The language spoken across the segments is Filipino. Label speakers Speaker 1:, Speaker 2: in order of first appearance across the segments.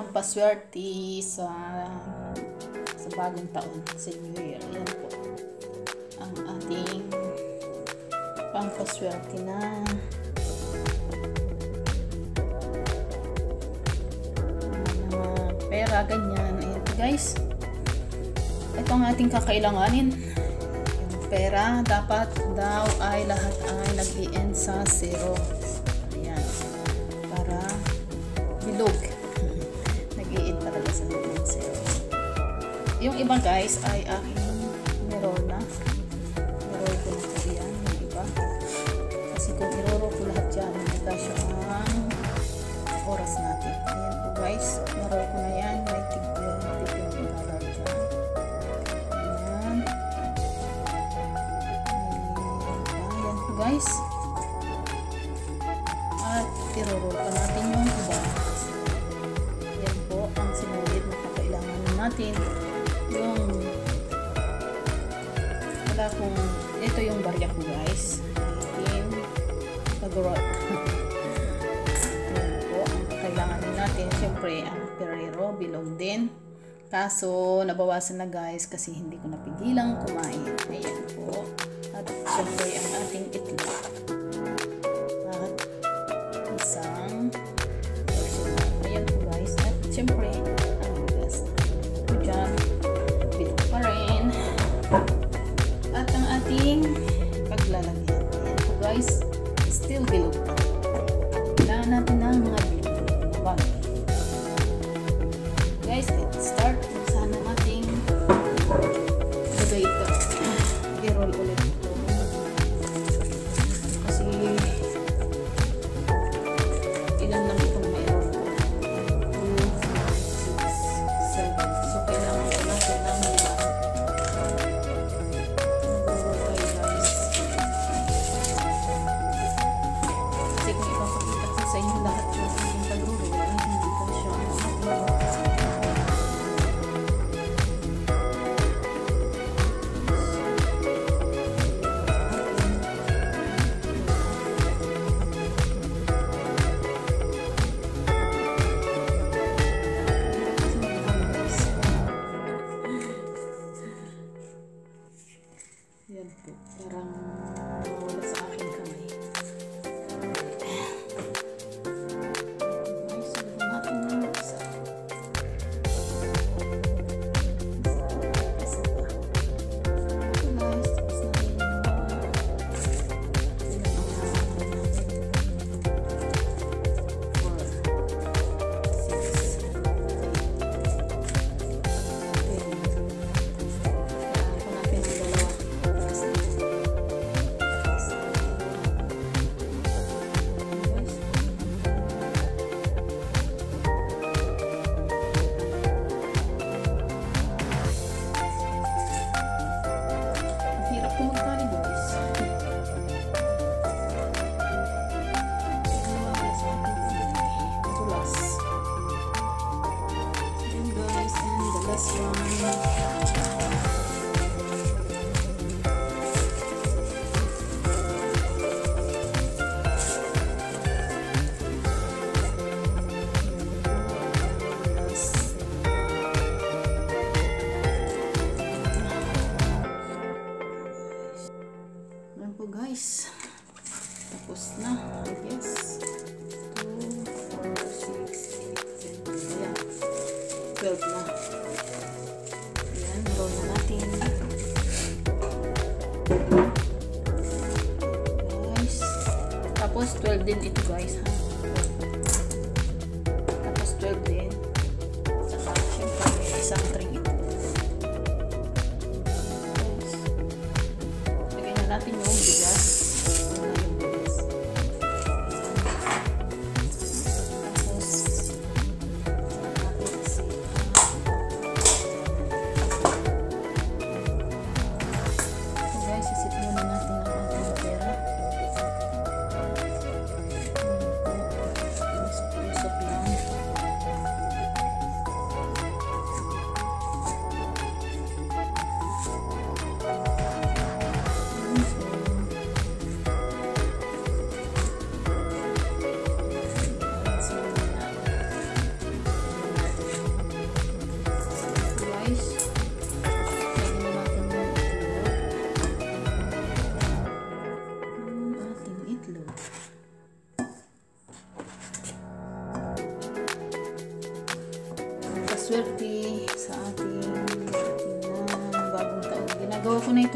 Speaker 1: pampaswerte sa sa bagong taon, sa New Year. Ayan po. Ang ating pampaswerte na mga pera, ganyan. Ayan guys. Ito ang ating kakailanganin. Yung pera, dapat daw ay lahat ay nag-i-end sa zero. Yung iba guys ay aking mirror na. Mirror ko na po yan. Yung iba. Kasi kung iroro ko lahat yan, hindi ang oras natin. Ayan po guys. Mirror ko na yan. May tigil. Tigil yung dollar dyan. Ayan. Ayan po guys. At ito yung barya ko guys. Team Pagorot. Yan po ang kailangan natin. Siyempre ang perero bilog din. Kaso nabawasan na guys kasi hindi ko napigilang kumain. Ayan po. At siyempre ang ating itlog. At isang Yan po, syempre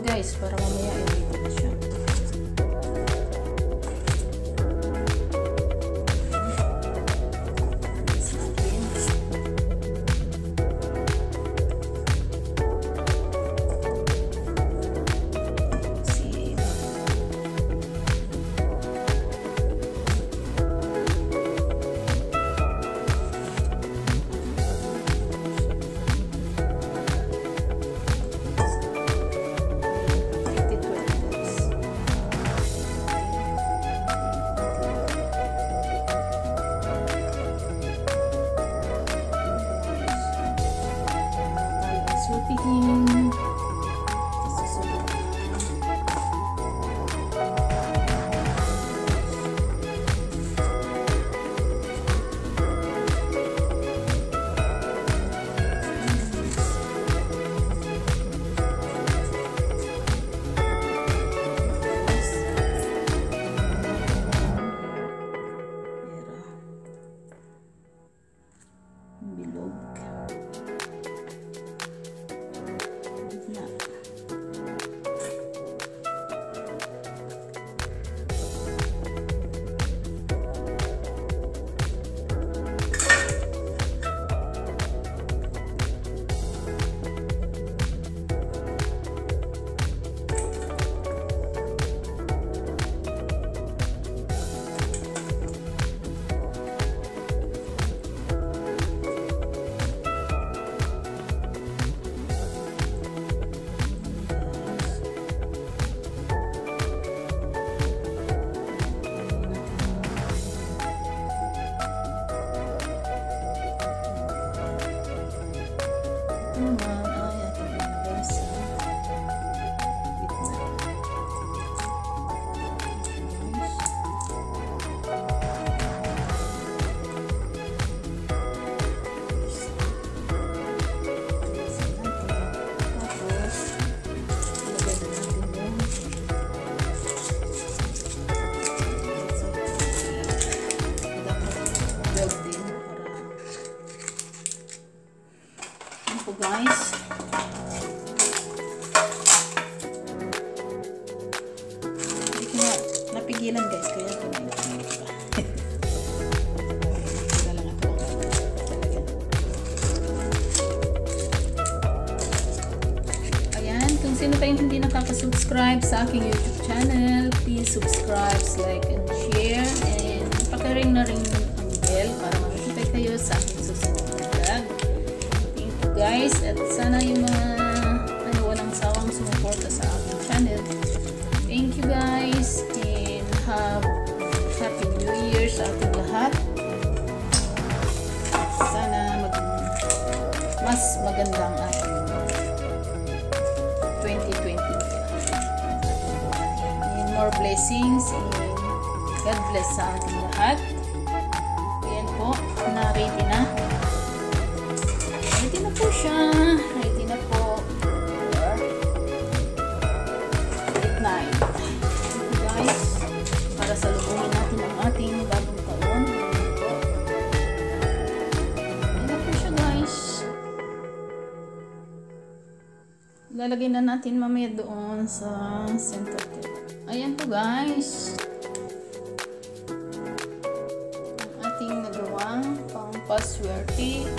Speaker 1: guys para mamaya Ito sino pa yung hindi nakaka-subscribe sa aking YouTube channel, please subscribe, like, and share. And pakiring na rin ang bell para makikita kayo sa aking susunod na vlog. Thank you guys. At sana yung mga ano, walang sawang sumuporta sa aking channel. Thank you guys. And have Happy New Year sa ating lahat. Sana mag mas maganda ang blessings and God bless sa ating lahat. Ayan po, na-ready na. Ready na po siya. Ready na po. Thank you guys. Para salubungin natin ang ating bagong taon. Ayan na po siya guys. Lalagay na natin mamaya doon sa center table. Ayan po guys. Ang ating nagawang pampaswerte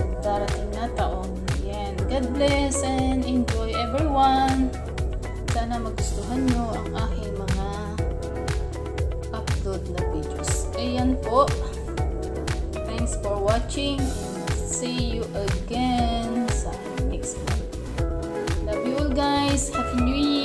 Speaker 1: sa darating na taon. Ayan. God bless and enjoy everyone. Sana magustuhan nyo ang aking mga upload na videos. Ayan po. Thanks for watching and see you again sa next one. Love you all guys. Happy New Year.